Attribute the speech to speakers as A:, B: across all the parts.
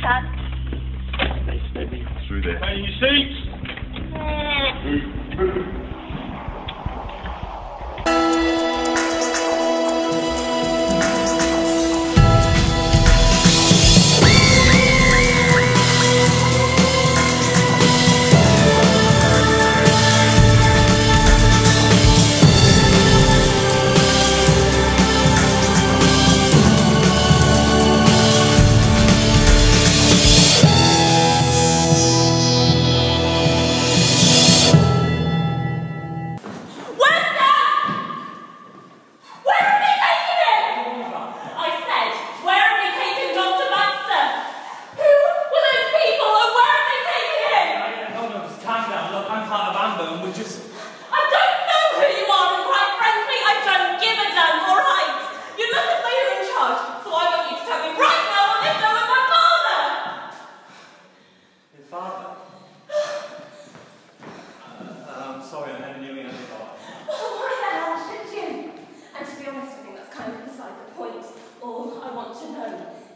A: Shut. Nice.
B: Through there. Hey, you
A: see?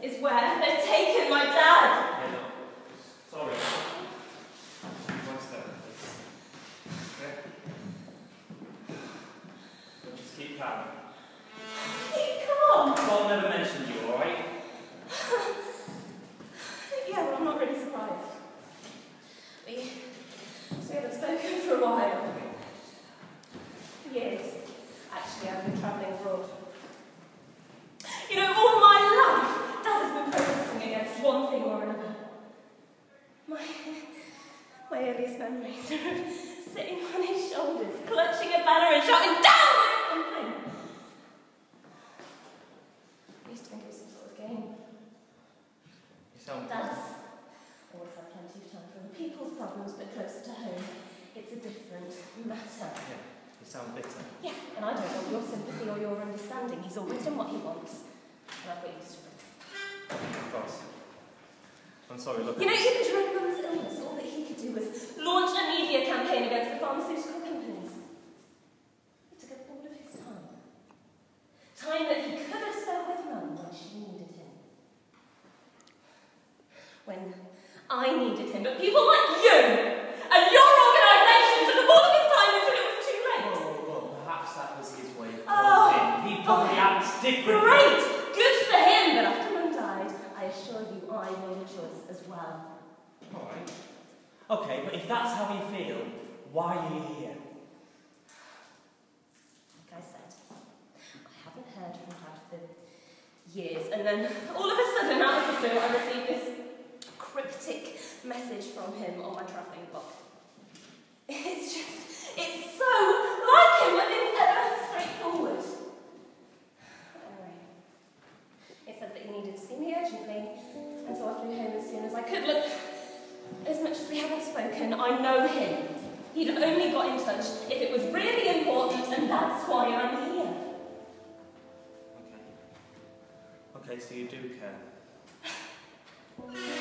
A: is where they've taken my dad. Sorry. One step, please. Okay? Just keep never you, alright? yeah, well, I'm not really surprised. We and shouting, down something. I used to think it was some sort of game.
B: You sound.
A: That's always have plenty of time for the people's problems, but closer to home, it's a different matter.
B: Yeah, you sound bitter.
A: Yeah, and I don't want your sympathy or your understanding. He's always done what he wants, and I've got used to it.
B: Of course. I'm sorry, look.
A: You know, even during Mum's illness, all that he could do was launch a media campaign against the pharmaceutical companies. It took up all of his time. Time that he could have spent with Mum when she needed him. When I needed him, but people like you and your organisation took up all of his time until it was too late.
B: Oh, whoa, whoa, perhaps that was his way of
A: Oh.
B: He probably
A: oh,
B: acts differently.
A: Great! Good for him! But after Mum died, I assure you I made a choice as well.
B: Alright. Okay, but if that's how you feel, why are you here?
A: Like I said, I haven't heard from Dad for years, and then all of a sudden, out of the blue, I received this cryptic message from him on my travelling book. It's just, it's so like him, but it's ever straightforward. Anyway, it said that he needed to see me urgently, and so I flew home as soon as I could. Look, as much as we haven't spoken, I know him. He'd have only got in touch if it was really important, and that's why I'm here.
B: Okay. Okay, so you do care.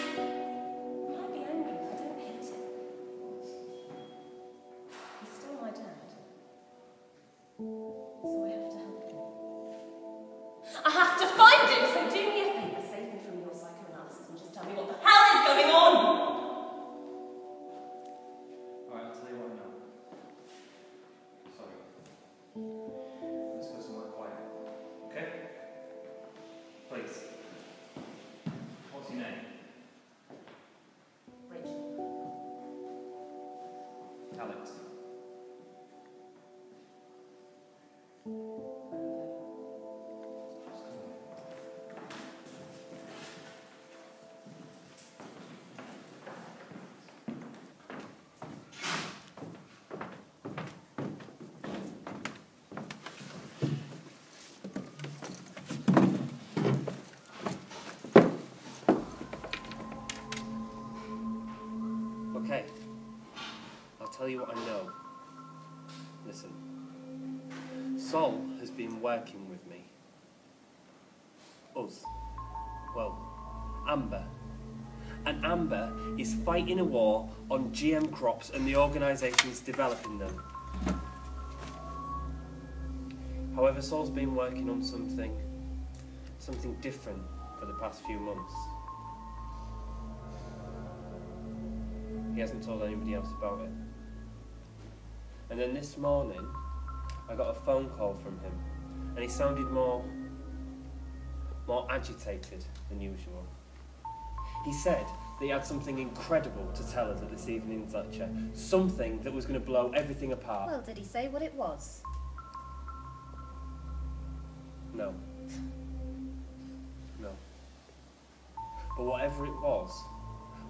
B: italics. Has been working with me. Us. Well, Amber. And Amber is fighting a war on GM crops and the organisations developing them. However, Sol's been working on something, something different for the past few months. He hasn't told anybody else about it. And then this morning, I got a phone call from him, and he sounded more, more agitated than usual. He said that he had something incredible to tell us at this evening's lecture, something that was going to blow everything apart.
C: Well, did he say what it was?
B: No. No. But whatever it was,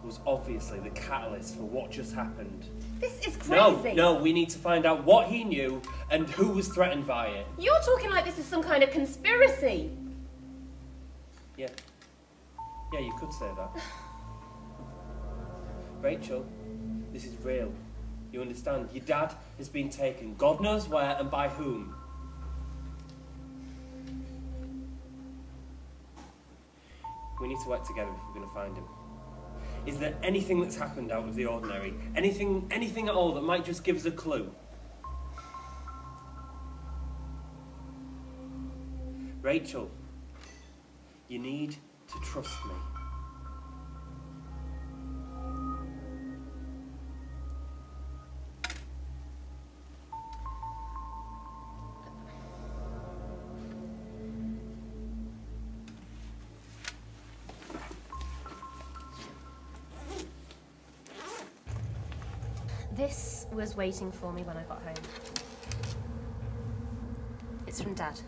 B: was obviously the catalyst for what just happened.
C: This is crazy.
B: No, no, we need to find out what he knew and who was threatened by it.
C: You're talking like this is some kind of conspiracy.
B: Yeah. Yeah, you could say that. Rachel, this is real. You understand? Your dad has been taken, God knows where and by whom. We need to work together if we're going to find him. Is there anything that's happened out of the ordinary? Anything, anything at all that might just give us a clue? Rachel, you need to trust me.
A: This was waiting for me when I got home. It's from Dad.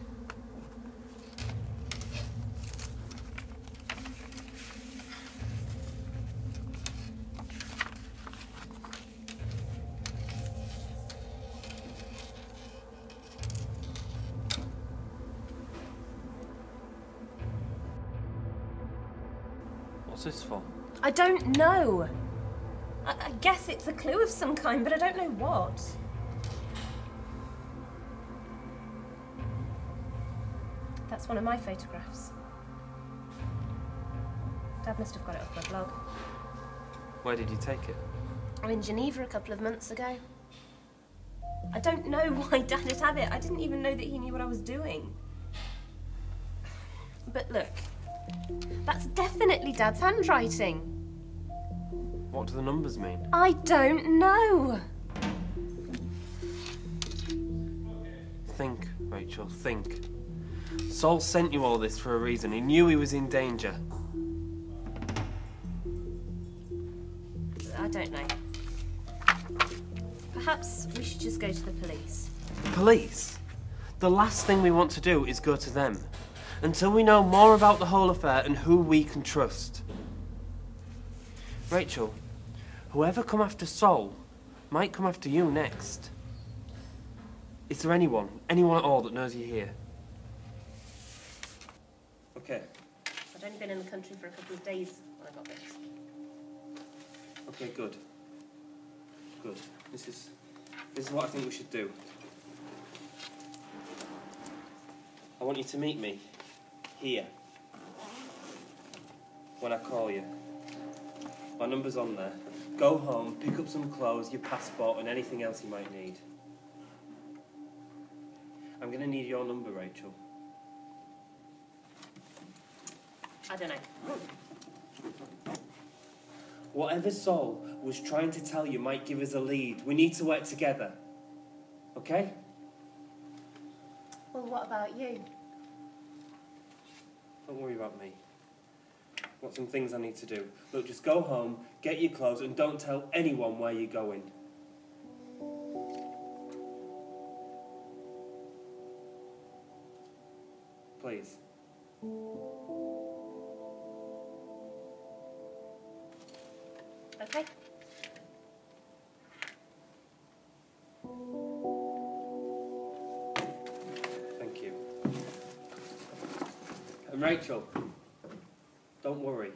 B: What's this for?
A: I don't know. I, I guess it's a clue of some kind, but I don't know what. That's one of my photographs. Dad must have got it off my blog.
B: Where did you take it?
A: I'm in Geneva a couple of months ago. I don't know why Dad had have it. I didn't even know that he knew what I was doing. But look, that's definitely Dad's handwriting.
B: What do the numbers mean?
A: I don't know.
B: Think, Rachel, think. Sol sent you all this for a reason. He knew he was in danger.
A: I don't know. Perhaps we should just go to the police.
B: The Police? The last thing we want to do is go to them. Until we know more about the whole affair and who we can trust. Rachel, whoever come after Sol might come after you next. Is there anyone, anyone at all that knows you're here? Okay,
A: I'd only been in the country for a couple of days when I got this.
B: okay, good. Good. This is this is what I think we should do. I want you to meet me here when I call you. My number's on there. Go home, pick up some clothes, your passport, and anything else you might need. I'm going to need your number, Rachel.
A: I don't know.
B: Whatever Sol was trying to tell you might give us a lead. We need to work together. Okay?
A: Well, what about you?
B: Don't worry about me. Got some things I need to do. Look, just go home, get your clothes, and don't tell anyone where you're going. Please.
A: Okay.
B: Thank you. And Rachel, don't worry.